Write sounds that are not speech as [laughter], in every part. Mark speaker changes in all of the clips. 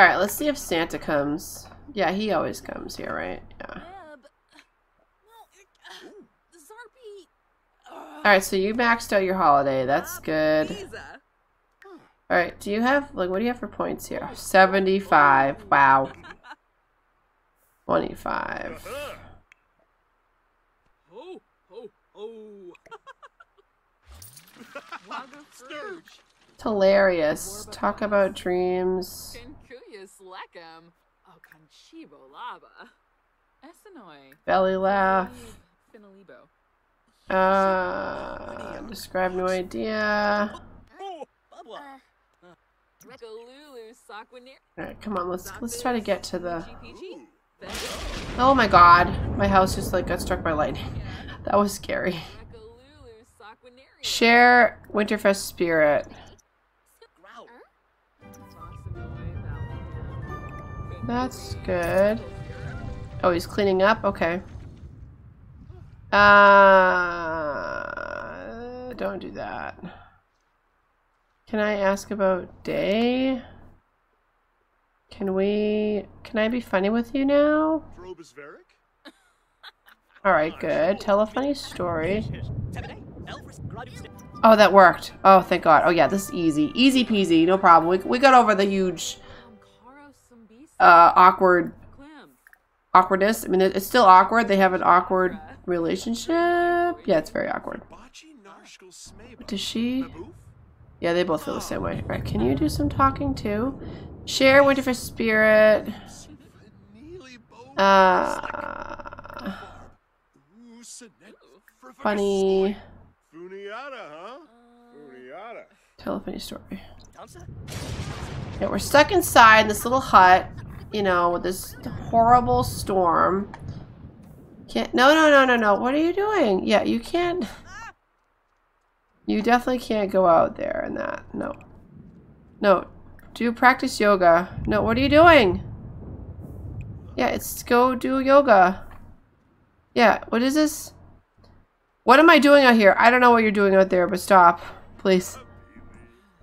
Speaker 1: Alright, let's see if Santa comes. Yeah, he always comes here, right? Yeah. Alright, so you maxed out your holiday. That's good. Alright, do you have, like, what do you have for points here? 75. [laughs] Wow. [laughs] 25. [laughs] It's hilarious. Talk about dreams. Belly laugh. Uh, describe new idea. Alright, come on, let's let's try to get to the Oh my god. My house just like got struck by lightning. That was scary. Share Winterfest spirit. That's good. Oh, he's cleaning up? Okay. Uh, don't do that. Can I ask about Day? Can we... Can I be funny with you now? [laughs] Alright, good. Tell a funny story. [laughs] Oh, that worked. Oh, thank God. Oh, yeah, this is easy. Easy peasy, no problem. We, we got over the huge, uh, awkward, awkwardness. I mean, it's still awkward. They have an awkward relationship. Yeah, it's very awkward. Does she? Yeah, they both feel the same way. All right, can you do some talking too? Share Winterfest Spirit. Uh, funny. Tell a funny story. Yeah, we're stuck inside this little hut, you know, with this horrible storm. Can't. No, no, no, no, no. What are you doing? Yeah, you can't. You definitely can't go out there and that. No. No. Do practice yoga. No, what are you doing? Yeah, it's go do yoga. Yeah, what is this? What am I doing out here? I don't know what you're doing out there, but stop. Please.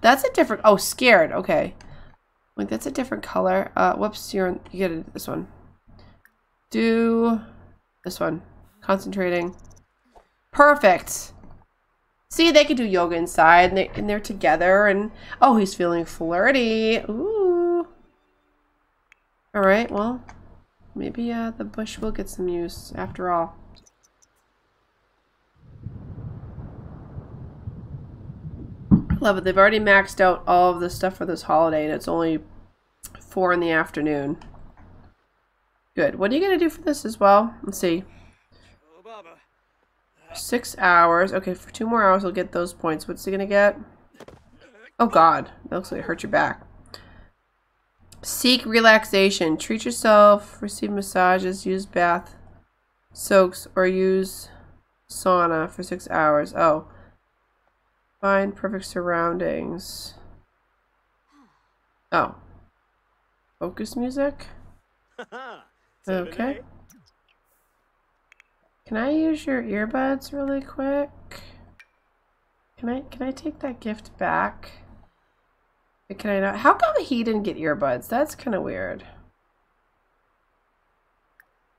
Speaker 1: That's a different... Oh, scared. Okay. Like, that's a different color. Uh, whoops, you're... You get this one. Do... This one. Concentrating. Perfect. See, they could do yoga inside, and, they, and they're together, and... Oh, he's feeling flirty. Ooh. Alright, well... Maybe uh, the bush will get some use, after all. Love it. They've already maxed out all of the stuff for this holiday, and it's only 4 in the afternoon. Good. What are you going to do for this as well? Let's see. Six hours. Okay, for two more hours, we'll get those points. What's he going to get? Oh, God. That looks like it hurt your back. Seek relaxation. Treat yourself. Receive massages. Use bath soaks or use sauna for six hours. Oh. Find perfect surroundings. Oh. Focus music? [laughs] Okay. Can I use your earbuds really quick? Can I can I take that gift back? Can I not? How come he didn't get earbuds? That's kind of weird.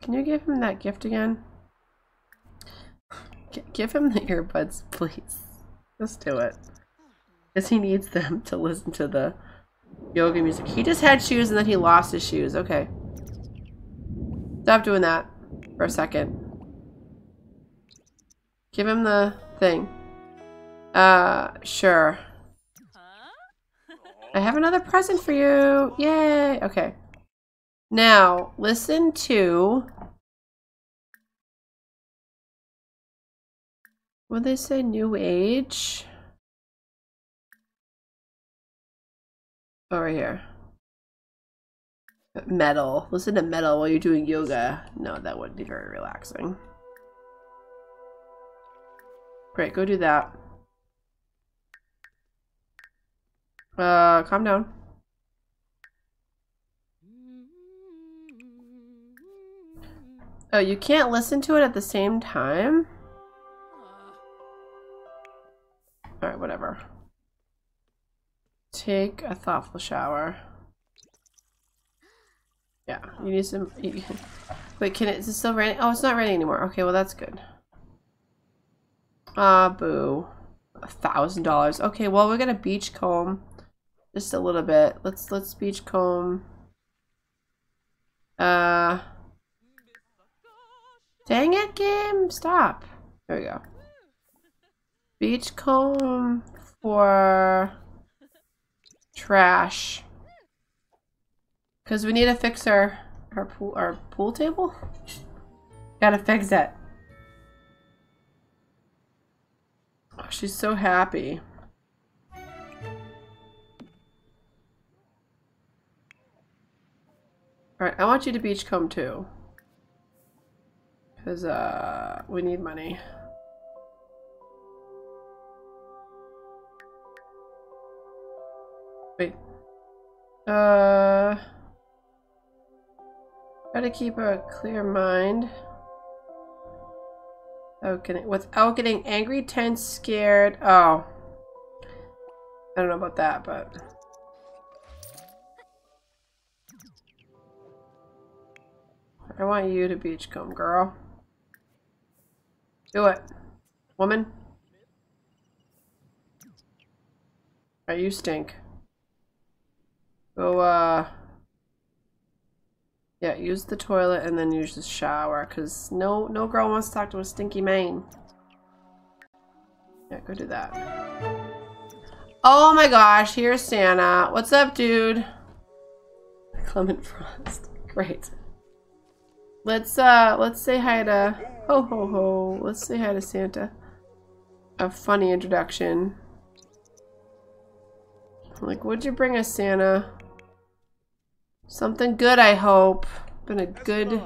Speaker 1: Can you give him that gift again? G give him the earbuds, [laughs] please. Let's do it. Because he needs them to listen to the yoga music. He just had shoes and then he lost his shoes. Okay. Stop doing that for a second. Give him the thing. Uh, sure. I have another present for you. Yay. Okay. Now, listen to... What they say? New Age? Over here. Metal. Listen to metal while you're doing yoga. No, that wouldn't be very relaxing. Great, go do that. Uh, calm down. Oh, you can't listen to it at the same time? Alright, whatever. Take a thoughtful shower. Yeah, you need some. You, wait, can it? Is it still raining? Oh, it's not raining anymore. Okay, well that's good. Ah, boo. A thousand dollars. Okay, well we're gonna beach comb just a little bit. Let's let's beach comb. Uh. Dang it, game! Stop. There we go. Beach comb for trash. Because we need to fix our, our, pool, our pool table? Gotta fix it. Oh, she's so happy. Alright, I want you to beachcomb too. Because, uh, we need money. Wait. Uh... Try to keep a clear mind. Okay, without getting angry, tense, scared. Oh. I don't know about that, but... I want you to beachcomb, girl. Do it. Woman. Right, you stink. Go, uh... Yeah, use the toilet and then use the shower, because no, no girl wants to talk to a stinky man. Yeah, go do that. Oh my gosh, here's Santa. What's up, dude? Clement Frost. [laughs] Great. Let's, uh, let's say hi to... Ho ho ho. Let's say hi to Santa. A funny introduction. Like, what'd you bring us, Santa? Something good, I hope. Been a good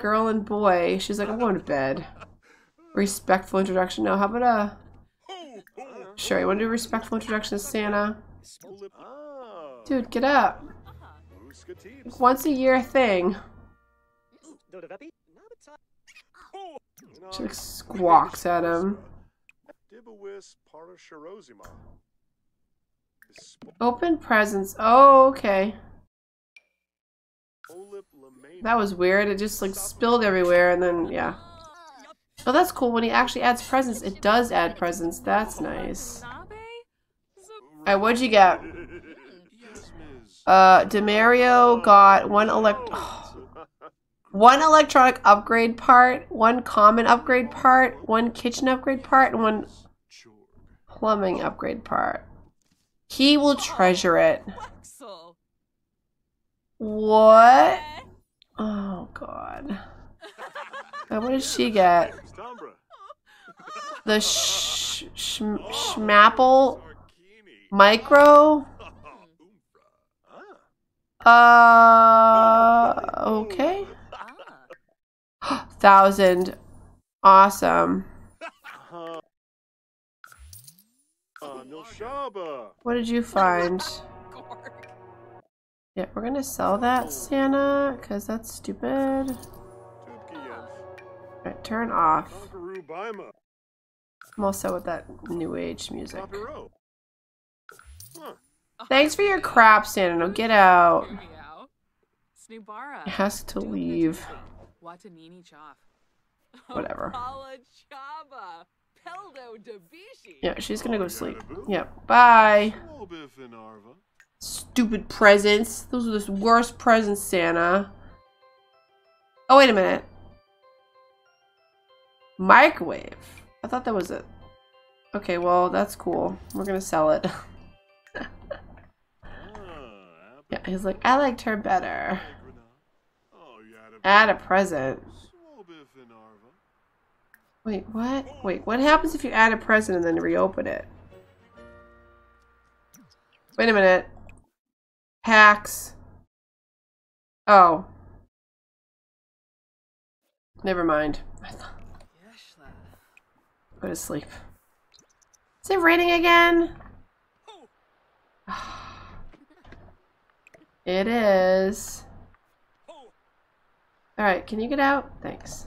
Speaker 1: girl and boy. She's like, I'm going to bed. [laughs] Respectful introduction. No, how about a... [laughs] Sure, you want to do a respectful introduction to Santa? Dude, get up. Once a year thing. She like squawks at him. Open presents. Oh, okay. That was weird. It just like spilled everywhere and then, yeah. Oh, that's cool. When he actually adds presents, it does add presents. That's nice. Alright, what'd you get? Uh, Demario got one elect- [sighs] one electronic upgrade part, one common upgrade part, one kitchen upgrade part, and one plumbing upgrade part. He will treasure it. What? Oh god. [laughs] what did she get? The sh, sh schmapple micro? [laughs] Uh, okay. [gasps] Thousand. Awesome. What did you find? Yeah, we're gonna sell that, Santa, because that's stupid. Right, turn off. I'm also with that new age music. Thanks for your crap, Santa. No, get out. It has to leave. Whatever. Yeah, she's gonna go sleep. Yeah, bye. Stupid presents. Those are the worst presents, Santa. Oh, wait a minute. Microwave. I thought that was it. Okay, well, that's cool. We're gonna sell it. [laughs] yeah, he's like, I liked her better. Add a present. Wait, what? Wait, what happens if you add a present and then reopen it? Wait a minute. Hacks. Oh. Never mind. Go to sleep. Is it raining again? [sighs] It is. Alright, can you get out? Thanks.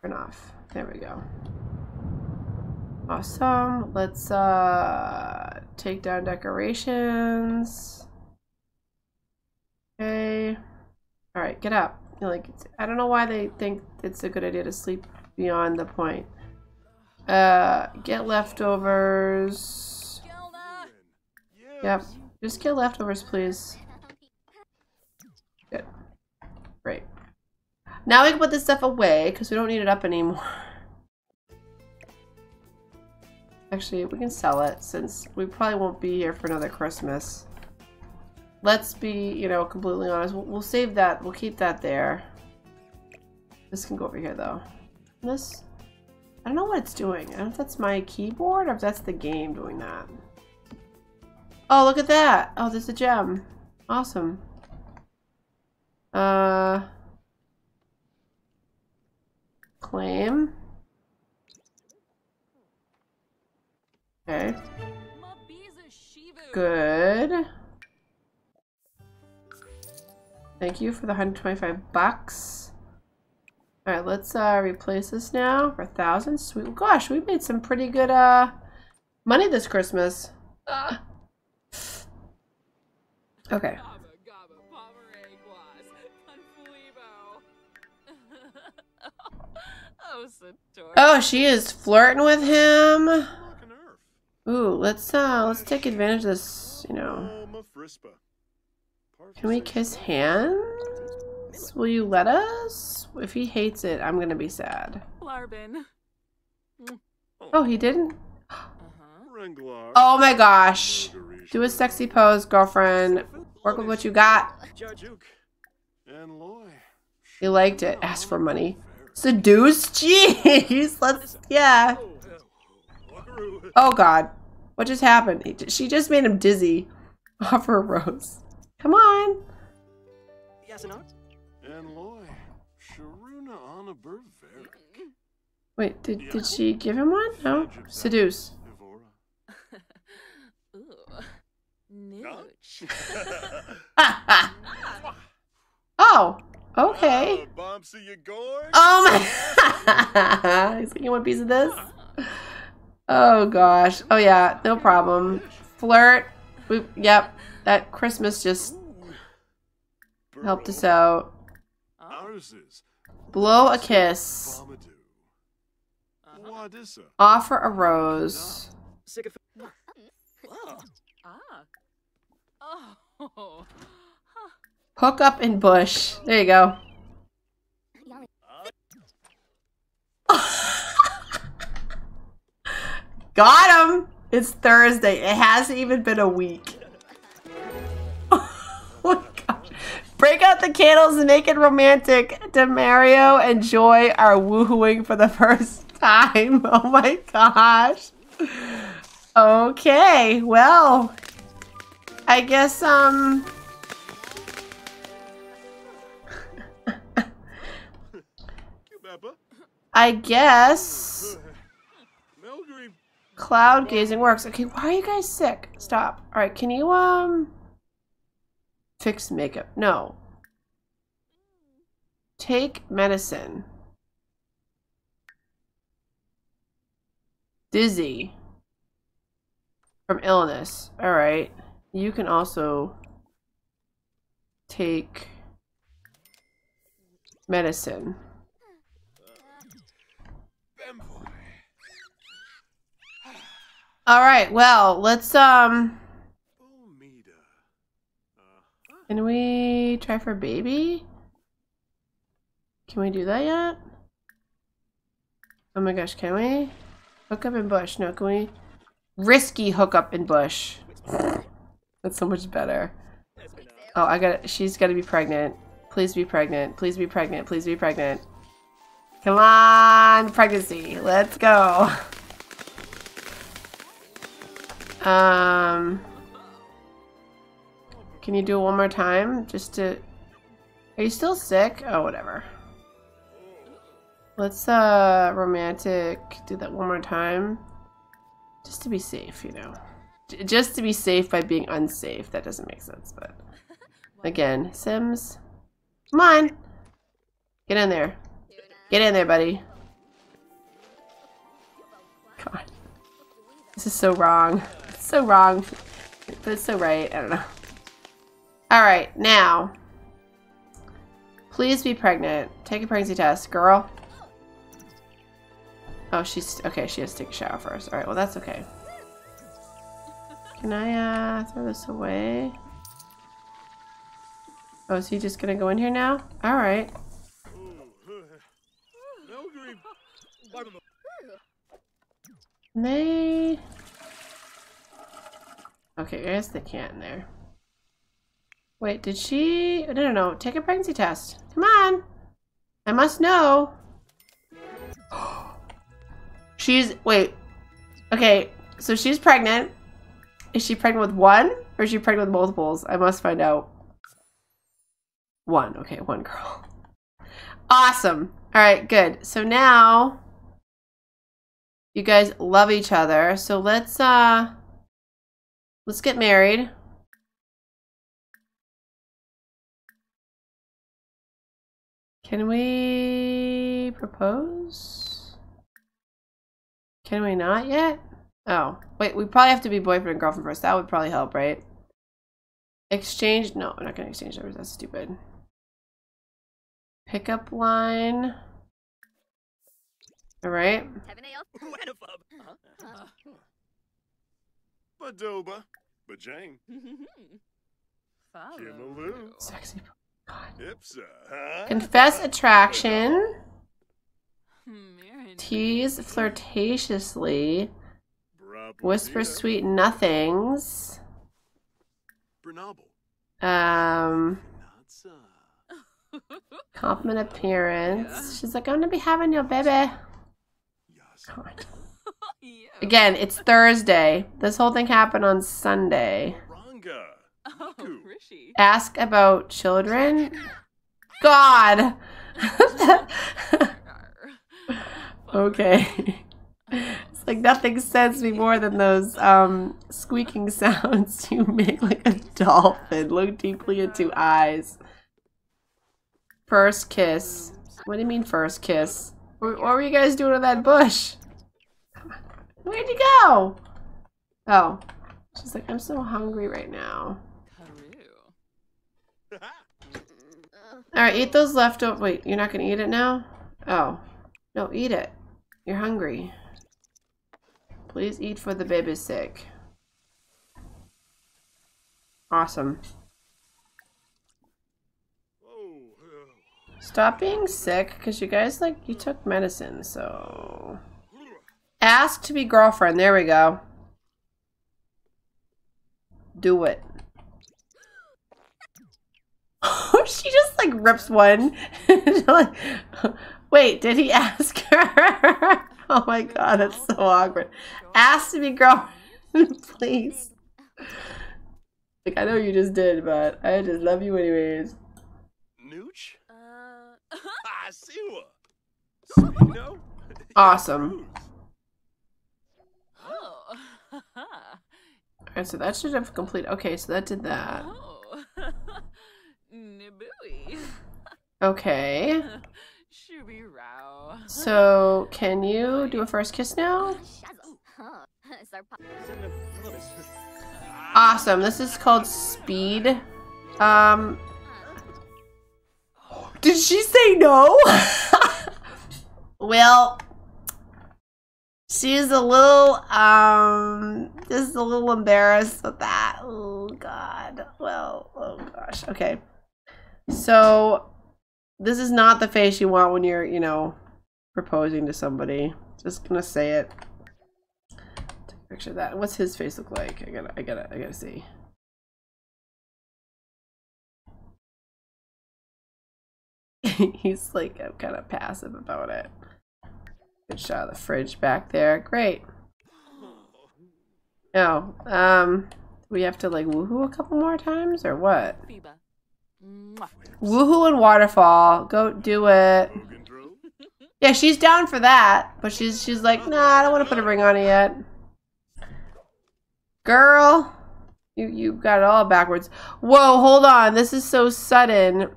Speaker 1: Turn off. There we go. Awesome. Let's uh, take down decorations. Okay. All right, get up. Like, I don't know why they think it's a good idea to sleep beyond the point. Uh, get leftovers. Yep. Just get leftovers, please. Good. Great. Now we can put this stuff away because we don't need it up anymore. [laughs] Actually, we can sell it since we probably won't be here for another Christmas. Let's be, you know, completely honest. We'll, we'll save that. We'll keep that there. This can go over here, though. This, I don't know what it's doing. I don't know if that's my keyboard or if that's the game doing that. Oh, look at that. Oh, there's a gem. Awesome. Uh, claim. Okay. Good. Thank you for the 125 bucks. Alright, let's uh, replace this now for a thousand. Sweet. Gosh, we made some pretty good uh, money this Christmas. Uh. Okay. [laughs] Oh, she is flirting with him. Ooh, let's uh, let's take advantage of this. You know. Can we kiss hands? Will you let us? If he hates it, I'm gonna be sad. Oh, he didn't. Oh my gosh. Do a sexy pose, girlfriend. Work with what you got. He liked it. Ask for money. Seduce? [laughs] Jeez. Let's, yeah. Oh god. What just happened? She just made him dizzy. [laughs] Offer a rose. Come on. Yes, and Wait, did, did she give him one? No? Seduce. [laughs] [laughs] oh, okay. Oh my. He's like, you want piece of this? Oh gosh. Oh yeah, no problem. Flirt. We, yep. That Christmas just helped us out. Blow a kiss. Offer a rose. Hook up in bush. There you go. Got him! It's Thursday. It hasn't even been a week. [laughs] oh Break out the candles and make it romantic. Demario and Joy are woohooing for the [laughs] first time. [laughs] Oh my gosh. Okay, well, I guess, um... I guess... Cloud gazing works. Okay, why are you guys sick? Stop. Alright, can you, um... Fix makeup? No. Take medicine. Dizzy. From illness. Alright. You can also take medicine. All right, well, let's um Can we try for baby? Can we do that yet? Oh my gosh, can we? Hook up in bush. No, can we? Risky hook up in bush. [laughs] That's so much better. Oh, I got She's got to be pregnant. Please be pregnant. Please be pregnant. Please be pregnant. Come on, pregnancy. Let's go. [laughs] Um, can you do it one more time? Just to... Are you still sick? Oh, whatever. Let's, uh, romantic do that one more time. Just to be safe, you know. Just to be safe by being unsafe. That doesn't make sense, but... [laughs] Again, Sims. Come on! Get in there. Get in there, buddy. Come on. This is so wrong. So wrong. But it's so right. I don't know. Alright, now. Please be pregnant. Take a pregnancy test, girl. Oh, she's okay. She has to take a shower first. All right. Well, that's okay. Can I uh, throw this away? Oh, is he just gonna go in here now? All right. They. Okay, I guess they can't there. Wait, did she? No, no, no. Take a pregnancy test. Come on. I must know. [gasps] she's, wait. Okay, so she's pregnant. Is she pregnant with one or is she pregnant with multiples? I must find out. One. Okay, one girl. [laughs] Awesome. All right, good. So now you guys love each other. So let's uh let's get married. Can we propose? Can we not yet? Oh, wait, we probably have to be boyfriend and girlfriend first. That would probably help, right? Exchange? No, I'm not going to exchange numbers. That's stupid. Pickup line. All right. Badoba. Bajang. Sexy. Confess attraction. Tease flirtatiously. Whisper sweet nothings. Um. Compliment [laughs] appearance. She's like, I'm gonna be having your baby. God. Again, it's Thursday. This whole thing happened on Sunday. Oh, Ask about children? God! [laughs] okay. It's like nothing sends me more than those um, squeaking [laughs] sounds you make like a dolphin. Look deeply into eyes. First kiss. What do you mean first kiss? What, what were you guys doing in that bush? Where'd you go? Oh. She's like, I'm so hungry right now. Alright, eat those leftovers. Wait, you're not going to eat it now? Oh. No, eat it. You're hungry. Please eat for the baby's sake. Awesome. Stop being sick, because you guys, like, you took medicine, so... Ask to be girlfriend. There we go. Do it. [laughs] she just like rips one. [laughs] Wait, did he ask her? [laughs] oh my god, that's so awkward. Ask to be girlfriend, please. Like I know you just did, but I just love you anyways. Nooch? Uh I see what. Awesome. Alright, so that should have complete. Okay, so that did that. Oh. [laughs] Okay. [laughs] So, can you do a first kiss now? Awesome. This is called speed. Um. Did she say no? [laughs] well, she's a little, um, just a little embarrassed with that. Oh, God. Well, oh, gosh. Okay. So, this is not the face you want when you're, you know, proposing to somebody. Just gonna say it. Take a picture of that. What's his face look like? I gotta, I gotta, I gotta see. [laughs] He's like I'm kind of passive about it. Good shot of the fridge back there. Great. Oh, um, we have to like woohoo a couple more times or what? Woohoo and waterfall. Go do it. [laughs] Yeah, she's down for that, but she's she's like, nah, I don't want to put a ring on it yet. Girl, you you got it all backwards. Whoa, hold on. This is so sudden.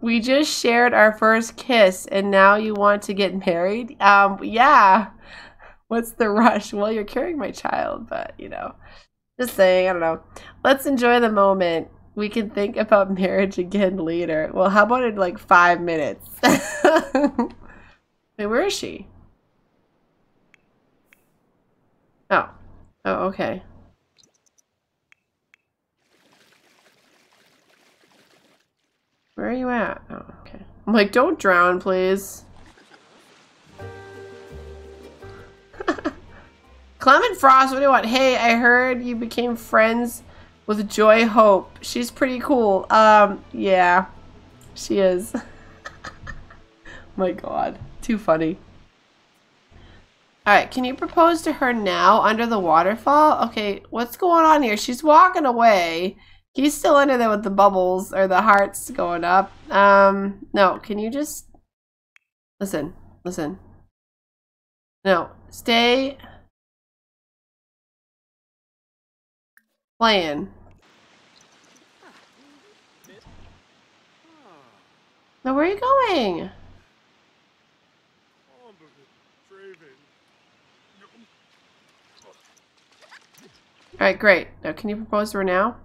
Speaker 1: We just shared our first kiss, and now you want to get married? Um, yeah. What's the rush? Well, you're carrying my child, but you know, just saying. I don't know. Let's enjoy the moment. we can think about [laughs] marriage again later. Well, how about in like five minutes? [laughs] Wait, where is she? Oh. Oh, okay. Where are you at? Oh, okay. I'm like, don't drown, please. [laughs] Clement Frost, what do you want? Hey, I heard you became friends with Joy Hope. She's pretty cool. Um, yeah, she is. [laughs] My god, too funny. Alright, can you propose to her now under the waterfall? Okay, what's going on here? She's walking away. He's still under there with the bubbles or the hearts going up. Um, no, can you just listen, listen. No, stay playing. Now, where are you going? Alright, great. Now, can you propose to her now?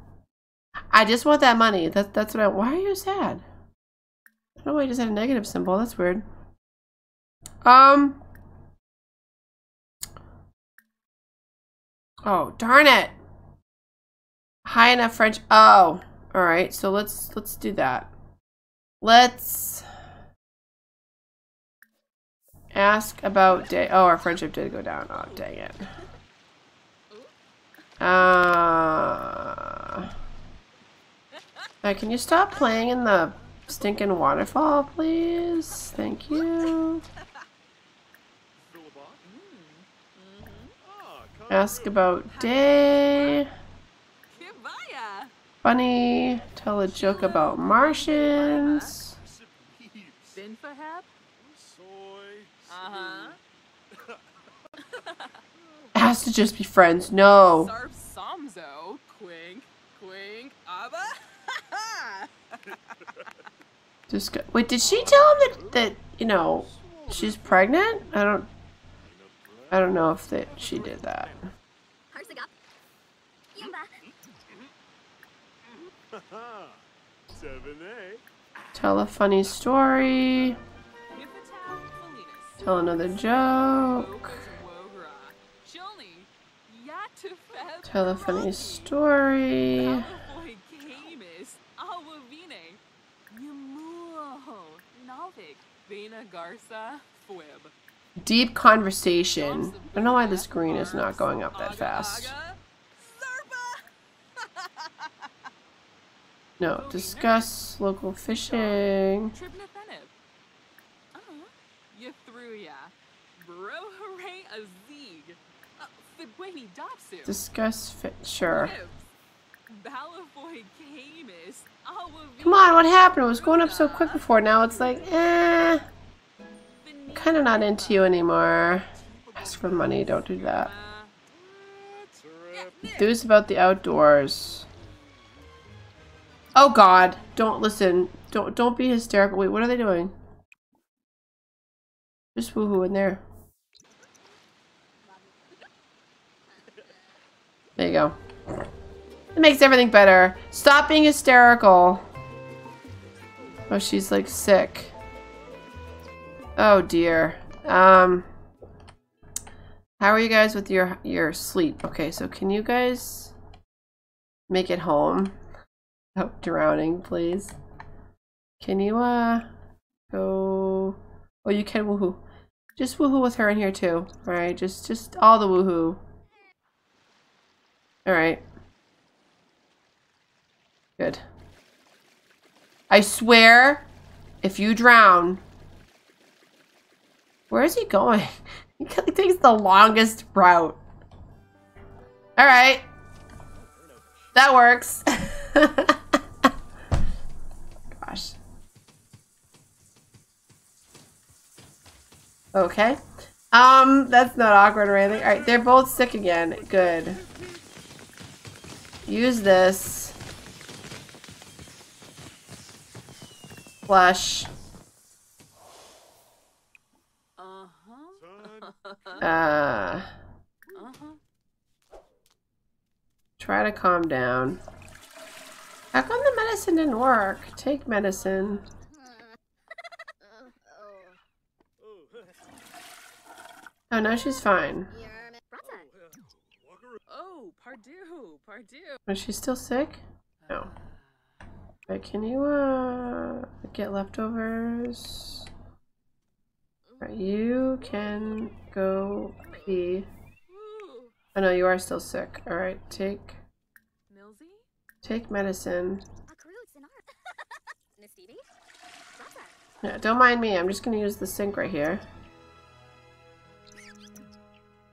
Speaker 1: I just want that money. That, that's what I... Why are you sad? I don't know why you just had a negative symbol. That's weird. Um... Oh, darn it! High enough French... Oh! Alright, so let's, let's do that. Let's... Ask about day... Oh, our friendship did go down. Oh, dang it. Uh... Can you stop playing in the stinking waterfall, please? Thank you. Ask about day. Funny. Tell a joke about Martians. Has to just be friends. No. Just go Wait, did she tell him that, that, you know, she's pregnant? I don't, I don't know if that she did that. Tell a funny story. Tell another joke. Tell a funny story. Deep conversation. I don't know why this green is not going up that fast. [laughs] No, discuss local fishing. Discuss fit. Sure. Come on, what happened? It was going up so quick before. Now it's like, eh. Kind of not into you anymore. Ask for money. Don't do that. Enthused about the outdoors. Oh God! Don't listen. Don't don't be hysterical. Wait, what are they doing? Just woohoo in there. There you go. It makes everything better. Stop being hysterical. Oh, she's like sick. Oh dear. Um, how are you guys with your your sleep? Okay, so can you guys make it home? Oh, drowning, please. Can you uh go? Oh, you can woohoo. Just woohoo with her in here too. All right, just just all the woohoo. All right. Good. I swear, if you drown... Where is he going? [laughs] He takes the longest route. Alright. That works. [laughs] Gosh. Okay. Um, that's not awkward or anything. Alright, they're both sick again. Good. Use this. Flush. Uh-huh. Uh. Try to calm down. How come the medicine didn't work? Take medicine. [laughs] Oh, no, she's fine. Oh, Pardue, Pardue. Is she still sick? No. But can you, uh, get leftovers? Right, you can go pee. Oh know you are still sick. Alright, take... Take medicine. [laughs] Yeah, don't mind me. I'm just gonna use the sink right here.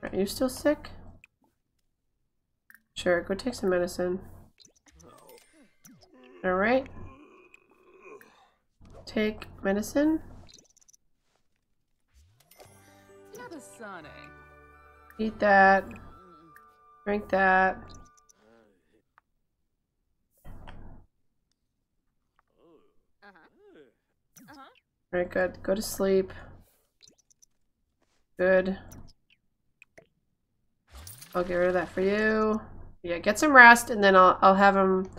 Speaker 1: Are you still sick? Sure, go take some medicine. Alright. Take medicine. Eat that. Drink that. Alright, good. Go to sleep. Good. I'll get rid of that for you. Yeah, get some rest, and then I'll, I'll have him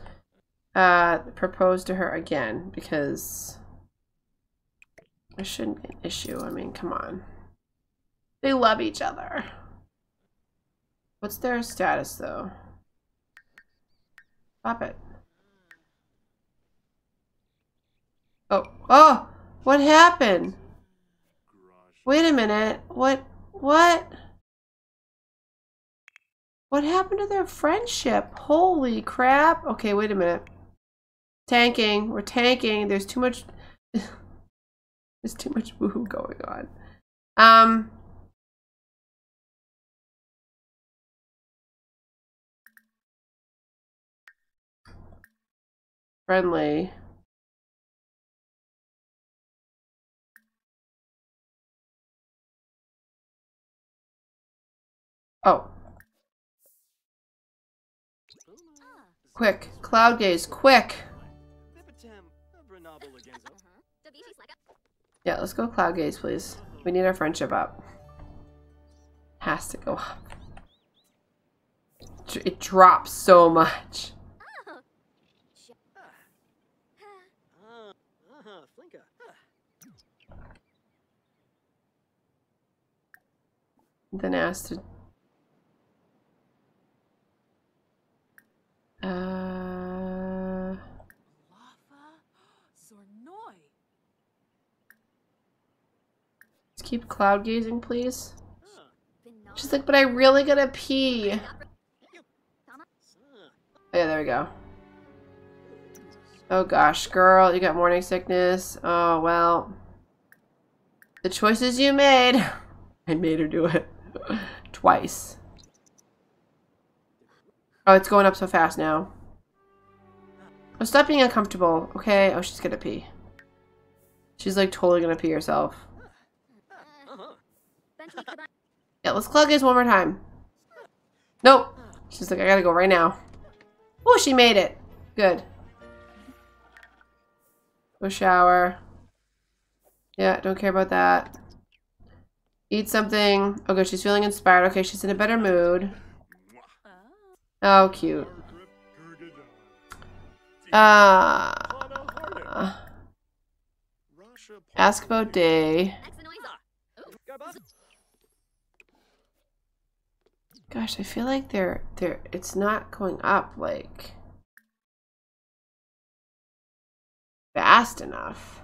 Speaker 1: uh, propose to her again, because it shouldn't be an issue. I mean, come on. They love each other. What's their status, though? Stop it. Oh, oh! What happened? Wait a minute. What? What? What happened to their friendship? Holy crap. Okay, wait a minute. Tanking. We're tanking. There's too much... [laughs] There's too much woo going on. Um... Friendly. Oh. Quick. Cloud gaze. Quick. Yeah, let's go cloud gaze, please. We need our friendship up. Has to go up. It drops so much. Then asked to Uh. Let's keep cloud gazing, please. She's like, but I really gotta pee. Oh, yeah, there we go. Oh gosh, girl, you got morning sickness. Oh, well. The choices you made. [laughs] I made her do it. [laughs] Twice. Oh, it's going up so fast now. Oh, stop being uncomfortable, okay? Oh, she's gonna pee. She's like totally gonna pee herself. Yeah, let's clog this one more time. Nope. She's like, I gotta go right now. Oh, she made it. Good. Go shower. Yeah, don't care about that. Eat something. Oh, Okay, she's feeling inspired. Okay, she's in a better mood. Oh, cute. Uh, ask about day. Gosh, I feel like they're they're it's not going up like fast enough.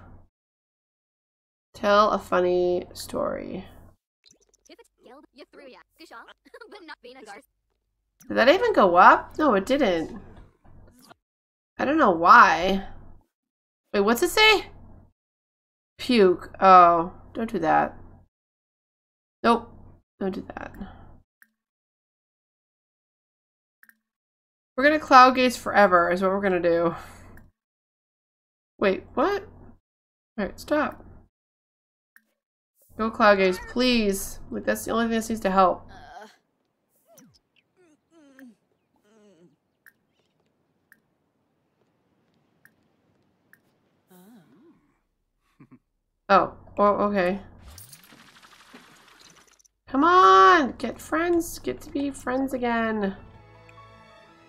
Speaker 1: Tell a funny story. [laughs] Did that even go up? No, it didn't. I don't know why. Wait, what's it say? Puke. Oh, don't do that. Nope. Don't do that. We're gonna cloud gaze forever is what we're gonna do. Wait, what? Alright, stop. Go cloud gaze, please. Like that's the only thing that needs to help. Oh, oh, okay. Come on! Get friends! Get to be friends again!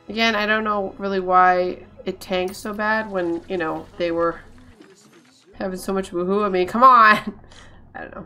Speaker 1: Again, I don't know really why it tanked so bad when, you know, they were having so much woohoo. I mean, come on. [laughs] I don't know.